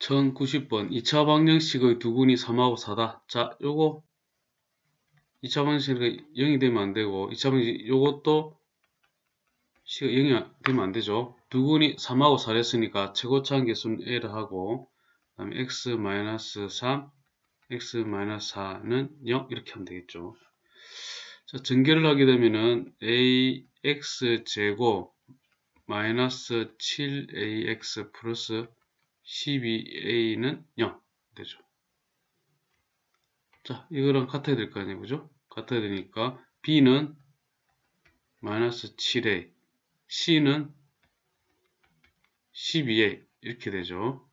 1090번 2차 방정식의 두근이 3하고 4다. 자, 요거 2차 방정식이 0이 되면 안 되고 2차 방정식 요것도 시가 0이 되면 안 되죠. 두근이 3하고 4랬으니까 최고차항 계수는 A를 하고 그다음에 x-3, x-4는 0 이렇게 하면 되겠죠. 자, 전개를 하게 되면은 ax 제곱 마이너스 7ax 플러스 12a는 0 되죠. 자, 이거랑 같아야 될 거 아니에요. 그죠? 같아야 되니까 b는 마이너스 7a, c는 12a 이렇게 되죠.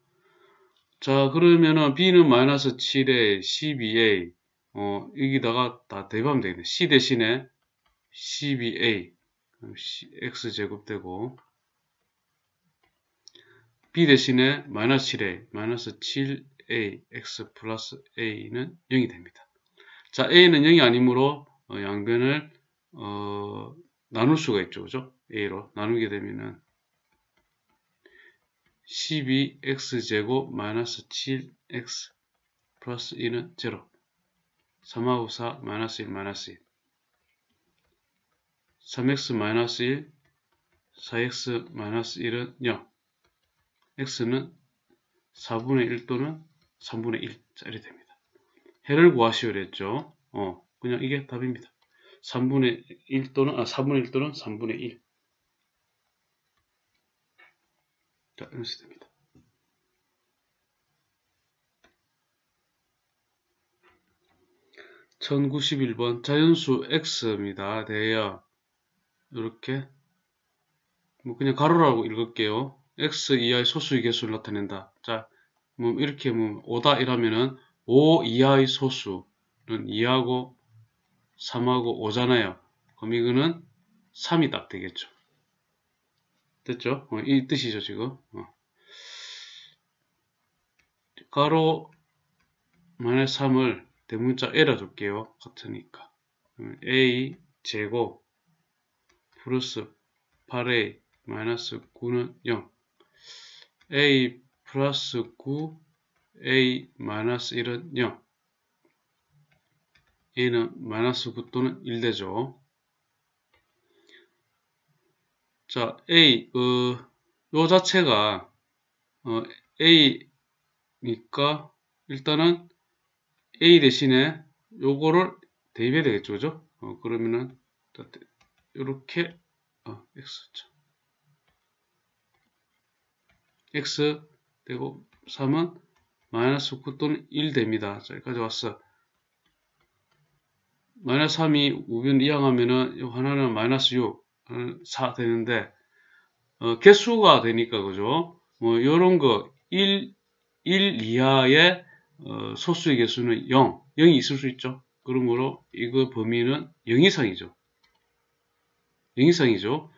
자, 그러면은 b는 마이너스 7a, 12a 어, 여기다가 다 대입하면 되겠네. c 대신에 12a x제곱 되고 b 대신에 마이너스 7a, 마이너스 7a, x 플러스 a는 0이 됩니다. 자, a는 0이 아니므로 어, 양변을 어, 나눌 수가 있죠. 그죠? a로 나누게 되면은 12x제곱 마이너스 7x 플러스 2는 0 3하고 4 마이너스 1 마이너스 1 3x 마이너스 1 4x 마이너스 1은 0 x는 4분의 1 또는 3분의 1짜리 됩니다. 해를 구하시오 그랬죠. 어, 그냥 이게 답입니다. 3분의 1 또는 아 4분의 1 또는 3분의 1. 자, 이렇게 됩니다. (1091번) 자연수 x입니다. 대여 이렇게 뭐 그냥 가로라고 읽을게요. X 이하의 소수의 개수를 나타낸다. 자, 뭐 이렇게 뭐 5다 이라면은 5 이하의 소수는 2하고 3하고 5잖아요. 그럼 이거는 3이 딱 되겠죠. 됐죠? 어, 이 뜻이죠, 지금. 어. 가로 마이너스 3을 대문자 에라 줄게요. 같으니까. a 제곱 플러스 8a 마이너스 9는 0 a 플러스 9 a 마이너스 1은 0 a는 마이너스 9 또는 1 되죠. 자 a 어, 요 자체가 어, a니까 일단은 a 대신에 요거를 대입해야 되겠죠. 그죠? 어, 그러면은 이렇게 어, x죠. X 되고 3은 마이너스 9 또는 1 됩니다. 자, 여기까지 왔어. 마이너스 3이 우변 이항하면은 하나는 마이너스 6, 하나는 4 되는데 어, 개수가 되니까 그죠? 뭐 요런 거 1, 1 이하의 어, 소수의 개수는 0, 0이 있을 수 있죠. 그러므로 이거 범위는 0 이상이죠. 0 이상이죠.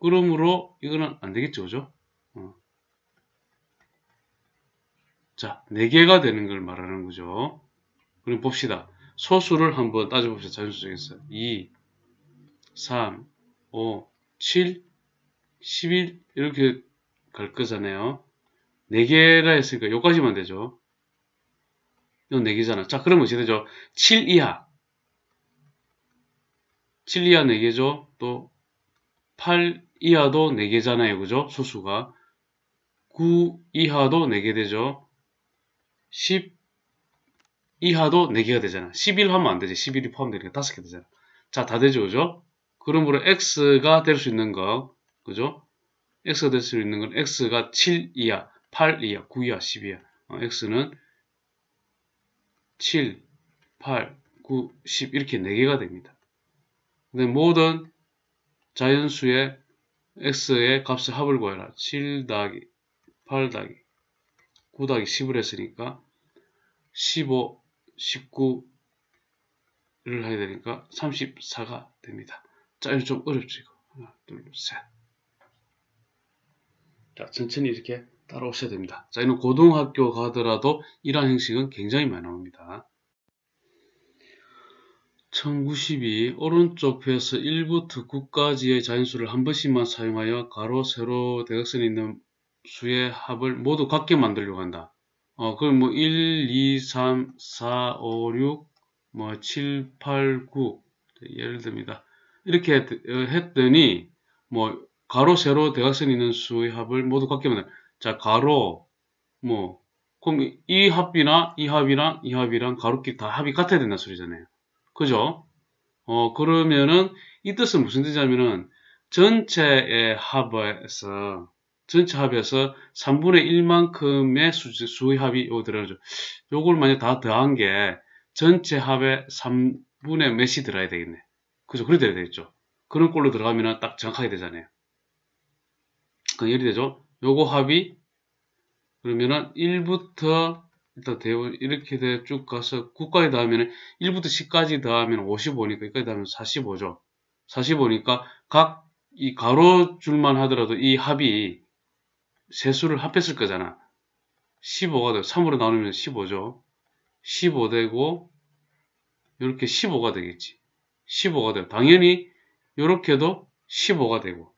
그러므로 이거는 안 되겠죠. 그죠? 어. 자, 4개가 되는 걸 말하는 거죠. 그럼 봅시다. 소수를 한번 따져봅시다. 자연수 중에서 2, 3, 5, 7, 11 이렇게 갈 거잖아요. 4개라 했으니까 여기까지만 되죠. 이건 4개잖아. 자, 그러면 어떻게 되죠? 7 이하. 7 이하 4개죠. 또 8 이하도 4개잖아요. 그죠? 소수가. 9 이하도 4개 되죠. 10 이하도 4개가 되잖아. 11 하면 안 되지. 11이 포함되니까 5개 되잖아. 자, 다 되죠. 그죠? 그러므로 x가 될 수 있는 거, 그죠? x가 될 수 있는 건 x가 7 이하, 8 이하, 9 이하, 10 이하. 어, x는 7, 8, 9, 10 이렇게 4개가 됩니다. 근데 모든 자연수의 x의 값을 합을 구해라. 7 더하기 8 더하기 9 더하기 10을 했으니까 15, 19를 해야 되니까 34가 됩니다. 자, 이거 좀 어렵죠, 이거. 하나, 둘, 셋. 자, 천천히 이렇게 따라오셔야 됩니다. 자, 이는 고등학교 가더라도 이러한 형식은 굉장히 많이 나옵니다. 1092 오른쪽 표에서 1부터 9까지의 자연수를 한 번씩만 사용하여 가로, 세로, 대각선이 있는 수의 합을 모두 같게 만들려고 한다. 어, 그럼 뭐 1, 2, 3, 4, 5, 6, 뭐 7, 8, 9 예를 듭니다. 이렇게 어, 했더니 뭐 가로, 세로, 대각선 있는 수의 합을 모두 갖게 만들. 자, 가로 뭐 그럼 이 합이나 이 합이랑 이 합이랑 가로끼리 다 합이 같아야 된다 소리잖아요. 그죠? 어 그러면은 이 뜻은 무슨 뜻이냐면은 전체의 합에서 전체 합에서 3분의 1만큼의 수, 수의 합이 요 들어가죠. 요걸 만약 다 더한 게 전체 합의 3분의 몇이 들어야 되겠네. 그죠? 그래 돼야 되겠죠. 그런 꼴로 들어가면 딱 정확하게 되잖아요. 그 예를 들죠. 요거 합이 그러면은 1부터 일단 대원 이렇게 돼 쭉 가서 9까지 더하면 1부터 10까지 더하면 55니까 여기까지 더하면 45죠. 45니까 각 이 가로줄만 하더라도 이 합이 세수를 합했을 거잖아. 15가 되고 3으로 나누면 15죠. 15 되고 이렇게 15가 되겠지. 15가 되고 당연히 이렇게도 15가 되고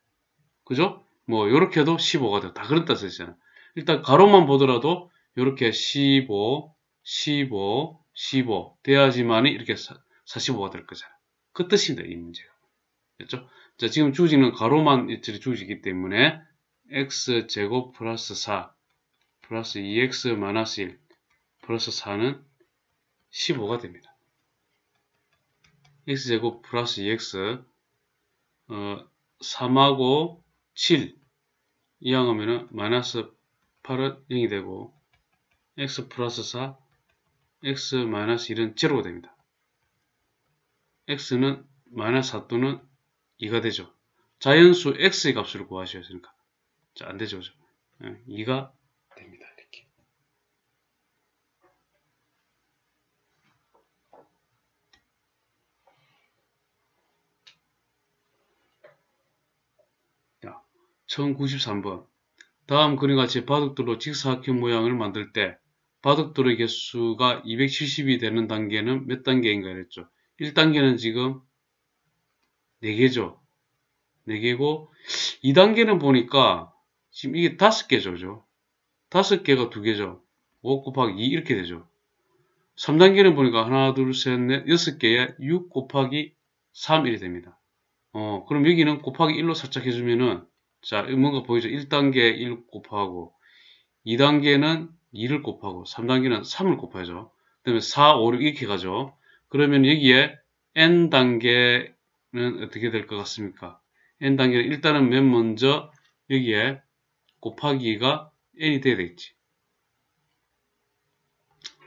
그죠? 뭐 이렇게도 15가 되고 다 그런 뜻이잖아. 일단 가로만 보더라도 이렇게 15, 15, 15 돼야지만이 이렇게 45가 될 거잖아. 그 뜻입니다. 이 문제가. 됐죠? 자, 지금 주지는 가로만 이틀이 주지기 때문에 x제곱 플러스 4 플러스 2x 마이너스 1 플러스 4는 15가 됩니다. x제곱 플러스 2x 어, 3하고 7 이항하면은 마이너스 8은 0이 되고 x 플러스 4 x 마이너스 1은 제로가 됩니다. x는 마이너스 4 또는 2가 되죠. 자연수 x의 값을 구하셔야 하니까 자, 안 되죠. 2가 됩니다. 이렇게. 자, 1093번. 다음 그림과 같이 바둑돌로 직사각형 모양을 만들 때 바둑돌의 개수가 270이 되는 단계는 몇 단계인가 그랬죠. 1단계는 지금 4개죠. 4개고 2단계는 보니까 지금 이게 5개죠. 5개가 2개죠. 5 곱하기 2 이렇게 되죠. 3단계는 보니까 하나, 둘, 셋, 넷, 6개에 6 곱하기 3 1이 됩니다. 어, 그럼 여기는 곱하기 1로 살짝 해주면은 자, 뭔가 보이죠? 1단계 1 곱하고 2단계는 2를 곱하고 3단계는 3을 곱하죠. 그 다음에 4, 5, 6 이렇게 가죠. 그러면 여기에 n단계는 어떻게 될 것 같습니까? n단계는 일단은 맨 먼저 여기에 곱하기가 n이 돼야 되겠지.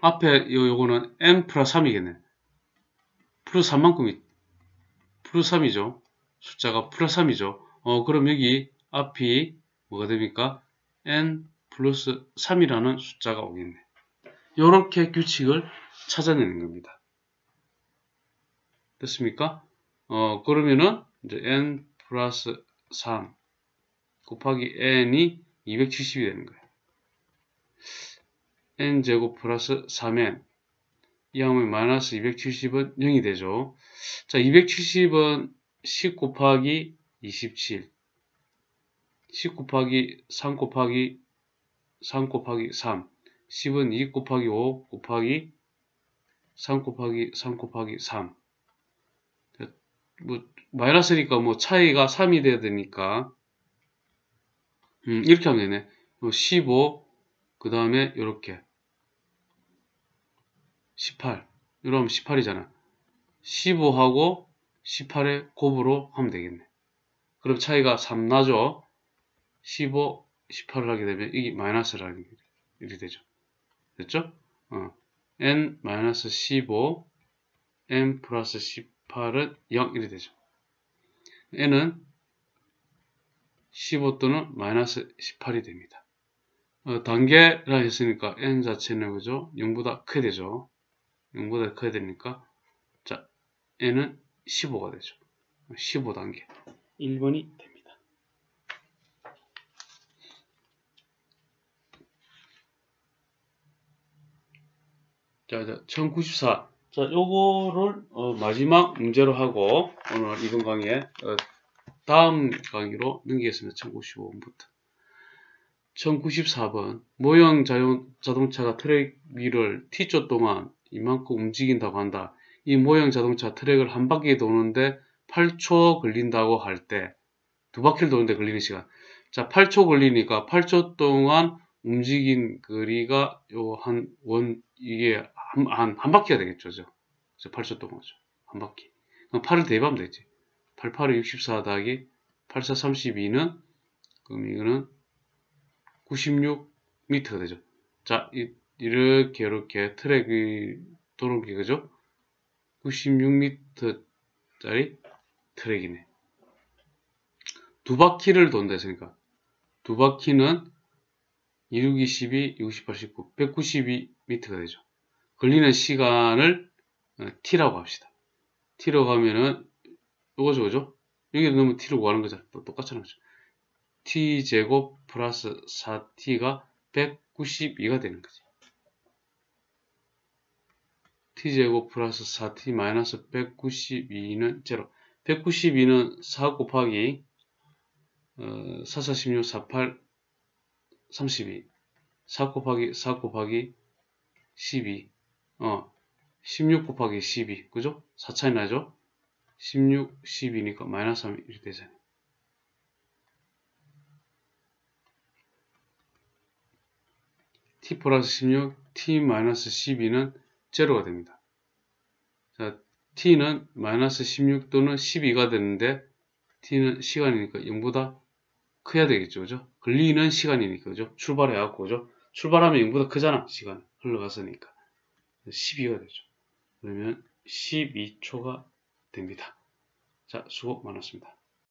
앞에 요, 요거는 n 플러스 3이겠네. 플러스 3만큼이 플러스 3이죠. 숫자가 플러스 3이죠. 어, 그럼 여기 앞이 뭐가 됩니까? n 플러스 3이라는 숫자가 오겠네. 이렇게 규칙을 찾아내는 겁니다. 됐습니까? 어, 그러면은 이제 n 플러스 3 곱하기 n이 270이 되는 거예요. n제곱 플러스 3n 이 하면 마이너스 270은 0이 되죠. 자, 270은 10 곱하기 27 10 곱하기 3 곱하기 3 곱하기 3 10은 2 곱하기 5 곱하기 3 곱하기 3 곱하기 3 뭐, 마이너스니까 뭐 차이가 3이 돼야 되니까 음, 이렇게 하면 되네 15, 그 다음에 이렇게 18 이러면 18이잖아 15하고 18에 곱으로 하면 되겠네 그럼 차이가 3 나죠 15, 18을 하게 되면 이게 마이너스라는 일이 되죠. 됐죠? 어. n 마이너스 15, n 플러스 18은 0 이렇게 되죠. n은 15 또는 마이너스 18이 됩니다. 어, 단계라 했으니까 n 자체는 그죠? 0보다 크게 되죠. 0보다 크게 되니까 자 n은 15가 되죠. 15단계 1번이 됩니다. 자, 자 1094. 자, 요거를 어, 마지막 문제로 하고 오늘 이번 강의에 어, 다음 강의로 넘기겠습니다. 1095번부터. 1094번 모형 자동차가 트랙 위를 t조 동안 이만큼 움직인다고 한다. 이 모형 자동차 트랙을 한 바퀴 도는데 8초 걸린다고 할 때 두 바퀴를 도는데 걸리는 시간 자 8초 걸리니까 8초 동안 움직인 거리가 요 한 원 이게 한, 한, 한 바퀴가 되겠죠. 그죠? 8초 동안죠. 한 바퀴. 그럼 8을 대입하면 되지. 8, 8을 64 더하기 8, 4, 32는 그럼 이거는 96m가 되죠. 자, 이, 이렇게 이렇게 트랙이 도는 게 그죠? 96m짜리 트랙이네. 두 바퀴를 돈다 했으니까 두 바퀴는 26, 22, 68, 19, 192m가 되죠. 걸리는 시간을 어, t라고 합시다. t로 가면은 이거죠, 그죠? 여기 넣으면 t로 구하는 거잖아. 또 똑같잖아, 그죠? t제곱 플러스 4t가 192가 되는 거지. t제곱 플러스 4t 마이너스 192는 제로. 192는 4 곱하기 어, 4, 4, 16, 48, 32. 4 곱하기 4 곱하기 12. 어, 16 곱하기 12. 그죠? 4 차이 나죠? 16, 12니까 마이너스 3 이렇게 되잖아요. t 플러스 16, t 마이너스 12는 제로가 됩니다. 자, t는 마이너스 16 또는 12가 되는데 t는 시간이니까 0보다 커야 되겠죠. 그죠? 걸리는 시간이니까. 그죠? 출발해갖고, 그죠? 출발하면 0보다 크잖아. 시간. 흘러갔으니까. 12가 되죠. 그러면 12초가 됩니다. 자, 수고 많았습니다.